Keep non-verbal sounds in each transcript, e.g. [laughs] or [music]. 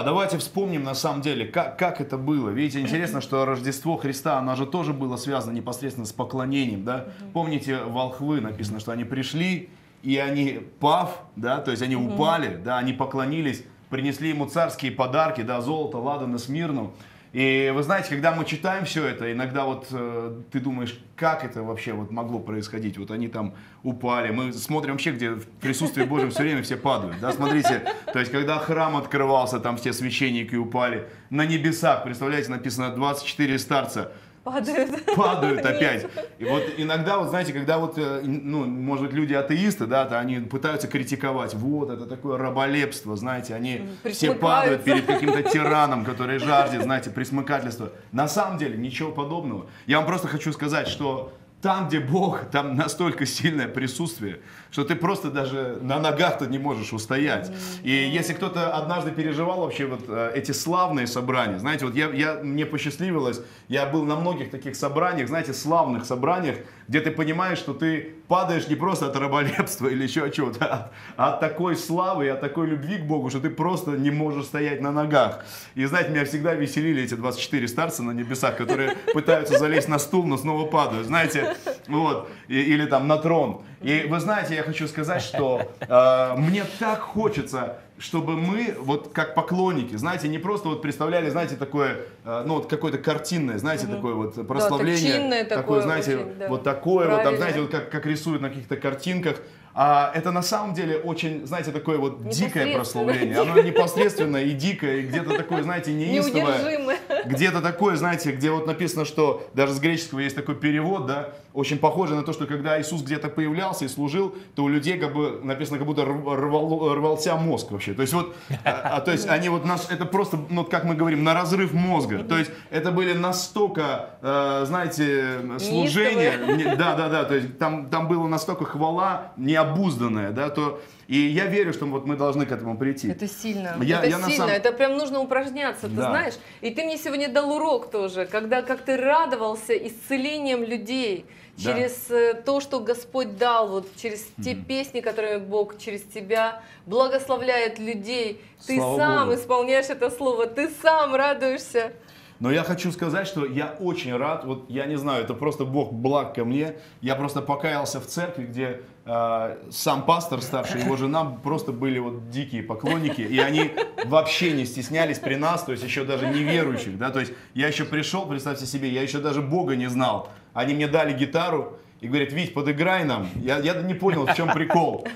А давайте вспомним на самом деле, как, как это было. Видите, интересно, что Рождество Христа, оно же тоже было связано непосредственно с поклонением, да? Помните, волхвы написано, что они пришли, и они, пав, да, то есть они упали, да, они поклонились, принесли ему царские подарки, да, золото, ладан и смирну. И вы знаете, когда мы читаем все это, иногда вот э, ты думаешь, как это вообще вот могло происходить? Вот они там упали. Мы смотрим вообще, где в присутствии Божьем все время все падают. Да, смотрите, то есть когда храм открывался, там все священники упали. На небесах, представляете, написано 24 старца Падают. падают опять. [laughs] И вот иногда, вот знаете, когда вот, э, ну, может быть, люди атеисты, да, то они пытаются критиковать, вот, это такое раболепство, знаете, они все падают перед каким-то тираном, который жаждет, [laughs] знаете, присмыкательства. На самом деле, ничего подобного. Я вам просто хочу сказать, что там, где Бог, там настолько сильное присутствие, что ты просто даже на ногах-то не можешь устоять. И если кто-то однажды переживал вообще вот э, эти славные собрания, знаете, вот я, я, мне посчастливилось, я был на многих таких собраниях, знаете, славных собраниях, где ты понимаешь, что ты падаешь не просто от раболепства или еще от чего-то, а от такой славы и от такой любви к Богу, что ты просто не можешь стоять на ногах. И знаете, меня всегда веселили эти 24 старца на небесах, которые пытаются залезть на стул, но снова падают, знаете, вот, и, или там на трон. И вы знаете, я хочу сказать, что э, мне так хочется, чтобы мы, вот как поклонники, знаете, не просто вот представляли, знаете, такое, э, ну вот какое-то картинное, знаете, угу. такое вот прославление, да, такое, знаете, очень, да. вот такое, Правильно. вот там, знаете, вот как, как рисуют на каких-то картинках, а это на самом деле очень, знаете, такое вот дикое прославление. Оно непосредственное и дикое, и где-то такое, знаете, неистовое. Где-то такое, знаете, где вот написано, что даже с греческого есть такой перевод, да, очень похоже на то, что когда Иисус где-то появлялся и служил, то у людей как бы написано, как будто рвал, рвался мозг вообще. То есть вот, а, а, то есть они вот нас, это просто, ну как мы говорим, на разрыв мозга. То есть это были настолько, э, знаете, служения, да, да, да, то есть там, там было настолько хвала необузданная, да, то и я верю, что вот мы должны к этому прийти. Это сильно. Я, это я сильно. Сам... Это прям нужно упражняться, ты да. знаешь. И ты мне сегодня дал урок тоже, когда как ты радовался исцелением людей через да. Э, то, что Господь дал, вот через mm-hmm. те песни, которые Бог через тебя благословляет людей. Ты Слава сам Богу. исполняешь это слово, ты сам радуешься. Но я хочу сказать, что я очень рад, вот я не знаю, это просто Бог благ ко мне. Я просто покаялся в церкви, где э, сам пастор старший, его жена просто были вот дикие поклонники, и они вообще не стеснялись при нас, то есть еще даже неверующих, да, то есть я еще пришел, представьте себе, я еще даже Бога не знал. Они мне дали гитару, и говорит, Вить, подыграй нам. Я, я не понял, в чем прикол.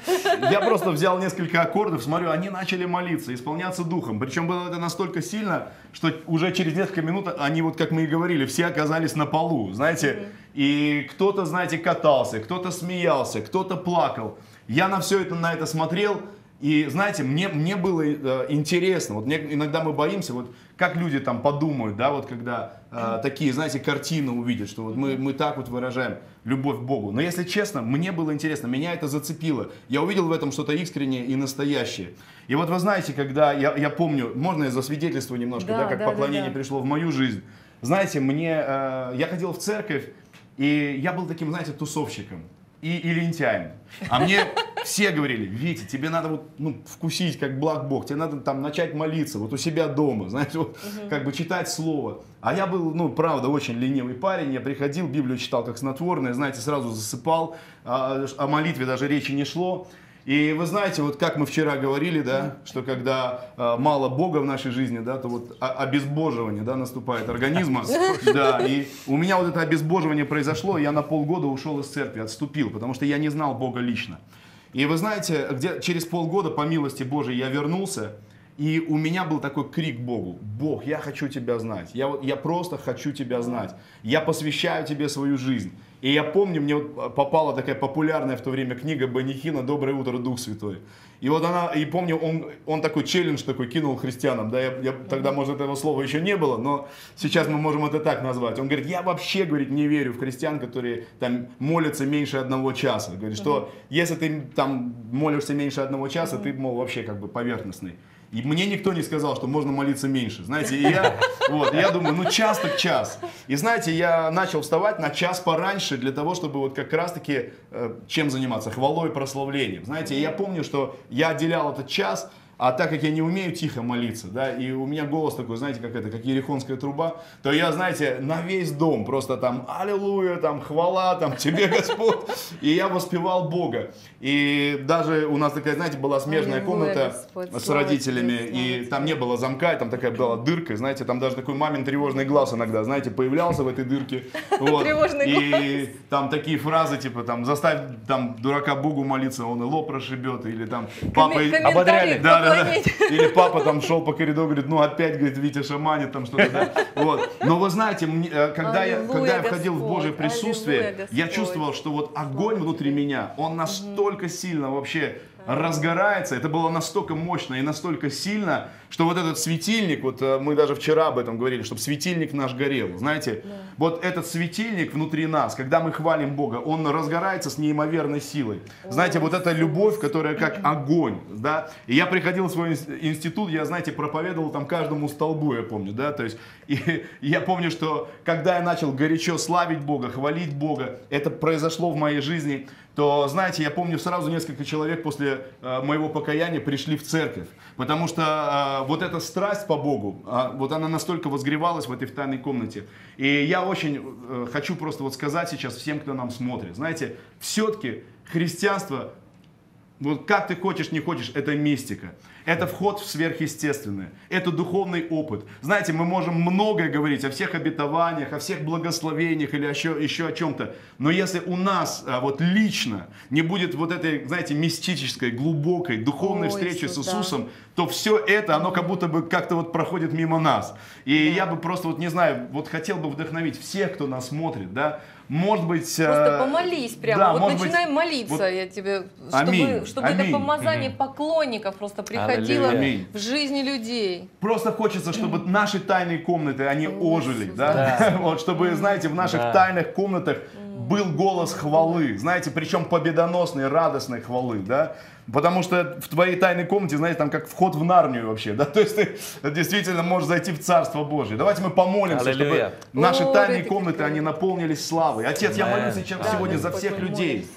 Я просто взял несколько аккордов, смотрю, они начали молиться, исполняться духом. Причем было это настолько сильно, что уже через несколько минут они, вот как мы и говорили, все оказались на полу, знаете. И кто-то, знаете, катался, кто-то смеялся, кто-то плакал. Я на все это, на это смотрел, и знаете, мне, мне было э, интересно, вот мне, иногда мы боимся, вот как люди там подумают, да, вот когда э, такие, знаете, картины увидят, что вот мы, мы так вот выражаем любовь к Богу. Но если честно, мне было интересно, меня это зацепило. Я увидел в этом что-то искреннее и настоящее. И вот вы знаете, когда, я, я помню, можно я засвидетельствую немножко, да, да как да, поклонение да, да. пришло в мою жизнь. Знаете, мне, э, я ходил в церковь, и я был таким, знаете, тусовщиком и, и лентяем. А мне все говорили, Витя, тебе надо вот, ну, вкусить как благ Бог, тебе надо там начать молиться, вот у себя дома, [laughs] знаете, вот, угу. как бы читать слово. А я был, ну, правда, очень ленивый парень, я приходил, Библию читал как снотворное, знаете, сразу засыпал, а, о молитве даже речи не шло. И вы знаете, вот как мы вчера говорили, да, что когда э, мало Бога в нашей жизни, да, то вот обезбоживание, да, наступает организма. Да, и у меня вот это обезбоживание произошло, я на полгода ушел из церкви, отступил, потому что я не знал Бога лично. И вы знаете, где, через полгода, по милости Божией, я вернулся, и у меня был такой крик Богу, Бог, я хочу Тебя знать, я, я просто хочу Тебя знать, я посвящаю Тебе свою жизнь. И я помню, мне вот попала такая популярная в то время книга Банихина «Доброе утро, Дух Святой». И вот она, и помню, он, он такой челлендж такой кинул христианам, да, я, я, тогда, может, этого слова еще не было, но сейчас мы можем это так назвать. Он говорит, я вообще, говорит, не верю в христиан, которые там молятся меньше одного часа. Говорит, что если ты там молишься меньше одного часа, ты, мол, вообще как бы поверхностный. И мне никто не сказал, что можно молиться меньше. Знаете, и я, вот, я думаю, ну час так час. И знаете, я начал вставать на час пораньше для того, чтобы вот как раз-таки э, чем заниматься? Хвалой прославлением. Знаете, я помню, что я отделял этот час А так как я не умею тихо молиться, да, и у меня голос такой, знаете, как это, как ерехонская труба, то я, знаете, на весь дом просто там аллилуйя, там хвала, там [laughs] тебе Господь. И я воспевал Бога. И даже у нас такая, знаете, была смежная комната с родителями, и там не было замка, там такая была дырка, знаете, там даже такой мамин тревожный глаз иногда, знаете, появлялся в этой дырке. [laughs] Вот. Тревожный и глаз. там такие фразы, типа, там, заставь там дурака Богу молиться, он и лоб прошибет, или там папа... Ободряли. Да, да, да. [laughs] Или папа там шел по коридору, говорит, ну опять, говорит, Витя шаманит там что-то, да. Вот. Но вы знаете, э, когда я, когда я входил в Божье присутствие, я чувствовал, что вот огонь внутри меня, он настолько сильно вообще разгорается. Это было настолько мощно и настолько сильно, что вот этот светильник, вот э, мы даже вчера об этом говорили, чтобы светильник наш горел. Знаете, да. вот этот светильник внутри нас, когда мы хвалим Бога, он разгорается с неимоверной силой. Знаете, вот эта любовь, которая как [clears throat] огонь, да. И я приходил в свой институт, я, знаете, проповедовал там каждому столбу, я помню, да, то есть, [laughs] и я помню, что когда я начал горячо славить Бога, хвалить Бога, это произошло в моей жизни, то, знаете, я помню, сразу несколько человек после э, моего покаяния пришли в церковь. Потому что э, вот эта страсть по Богу, э, вот она настолько возгревалась в этой в тайной комнате. И я очень э, хочу просто вот сказать сейчас всем, кто нам смотрит. Знаете, все-таки христианство, вот как ты хочешь, не хочешь, это мистика. Это вход в сверхъестественное. Это духовный опыт. Знаете, мы можем многое говорить о всех обетованиях, о всех благословениях или еще, еще о чем-то. Но если у нас а, вот лично не будет вот этой, знаете, мистической, глубокой, духовной Ой, встречи с Иисусом, да. то все это, оно как будто бы как-то вот проходит мимо нас. И да. я бы просто вот не знаю, вот хотел бы вдохновить всех, кто нас смотрит, да, может быть... Просто э, помолись прямо, да, вот начинай быть, молиться, вот, я тебе, чтобы, аминь, чтобы аминь, это помазание аминь. поклонников просто приходило аминь. в жизни людей. Просто хочется, чтобы наши тайные комнаты, они ожили, да? [laughs] Вот, чтобы, знаете, в наших тайных комнатах был голос хвалы, знаете, причем победоносной, радостной хвалы, да? Потому что в твоей тайной комнате, знаете, там как вход в Нарнию вообще, да, [laughs] то есть ты действительно можешь зайти в Царство Божье. Давайте мы помолимся, Аллилуйя. чтобы наши тайные комнаты, они наполнились славой. Отец, я молюсь сейчас сегодня за всех людей.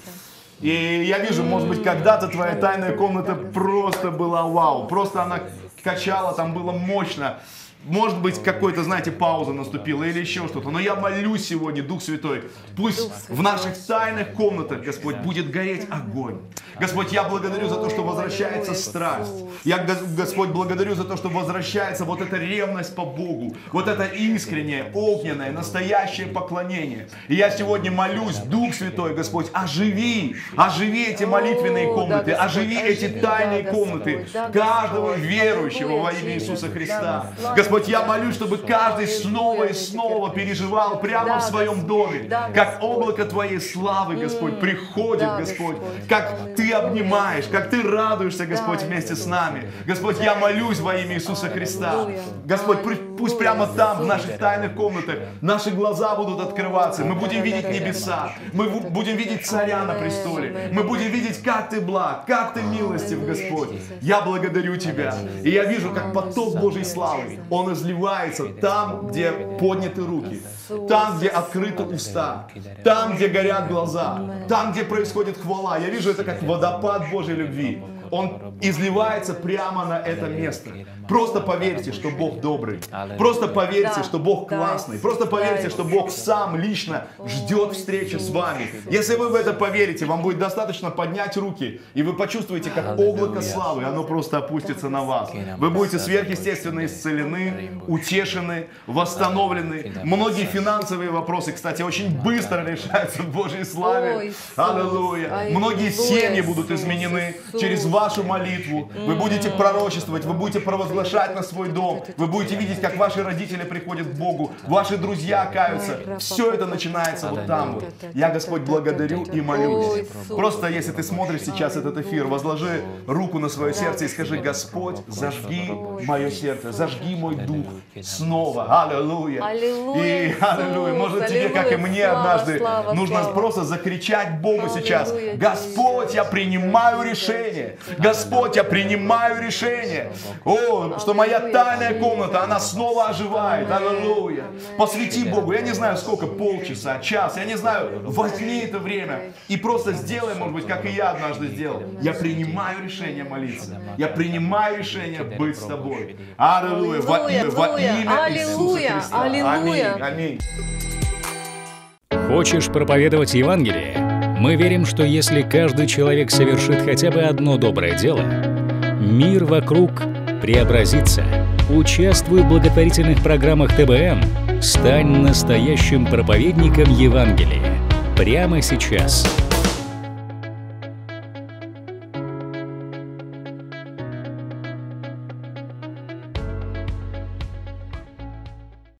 И я вижу, может быть, когда-то твоя тайная комната просто была вау, просто она качала, там было мощно. Может быть, какой-то, знаете, пауза наступила или еще что-то. Но я молюсь сегодня, Дух Святой, пусть в наших тайных комнатах, Господь, будет гореть огонь. Господь, я благодарю за то, что возвращается страсть. Я, Господь, благодарю за то, что возвращается вот эта ревность по Богу. Вот это искреннее, огненное, настоящее поклонение. И я сегодня молюсь, Дух Святой, Господь, оживи, оживи эти молитвенные комнаты, оживи эти тайные комнаты каждого верующего во имя Иисуса Христа. Господь, я молюсь, чтобы каждый снова и снова переживал прямо в своем доме, как облако Твоей славы, Господь, приходит, Господь, как Ты обнимаешь, как Ты радуешься, Господь, вместе с нами. Господь, я молюсь во имя Иисуса Христа. Господь, пусть прямо там, в наших тайных комнатах, наши глаза будут открываться, мы будем видеть небеса, мы будем видеть царя на престоле, мы будем видеть, как Ты благ, как Ты милостив, Господь. Я благодарю Тебя, и я вижу, как поток Божьей славы, он изливается там, где подняты руки, там, где открыты уста, там, где горят глаза, там, где происходит хвала. Я вижу это как водопад Божьей любви он изливается прямо на это место. Просто поверьте, что Бог добрый. Просто поверьте, что Бог классный. Просто поверьте, что Бог сам лично ждет встречи с вами. Если вы в это поверите, вам будет достаточно поднять руки, и вы почувствуете, как облако славы, оно просто опустится на вас. Вы будете сверхъестественно исцелены, утешены, восстановлены. Многие финансовые вопросы, кстати, очень быстро решаются в Божьей славе. Аллилуйя. Многие семьи будут изменены через вас вашу молитву, вы будете пророчествовать, вы будете провозглашать на свой дом, вы будете видеть, как ваши родители приходят к Богу, ваши друзья каются. Все это начинается вот там вот. Я, Господь, благодарю и молюсь. Просто если ты смотришь сейчас этот эфир, возложи руку на свое сердце и скажи, Господь, зажги мое сердце, зажги мой дух снова. Аллилуйя. И аллилуйя. Может тебе, как и мне однажды, нужно просто закричать Богу сейчас, Господь, я принимаю решение Господь, я принимаю решение. О, что моя тайная комната, она снова оживает. Аллилуйя. Посвяти Богу. Я не знаю, сколько, полчаса, час. Я не знаю, возьми это время и просто сделай, может быть, как и я однажды сделал. Я принимаю решение молиться. Я принимаю решение быть с тобой. Аллилуйя. Во имя, во имя Иисуса Христа. Аминь. Аминь. Хочешь проповедовать Евангелие? Мы верим, что если каждый человек совершит хотя бы одно доброе дело, мир вокруг преобразится. Участвуй в благотворительных программах ТБН, стань настоящим проповедником Евангелия. Прямо сейчас.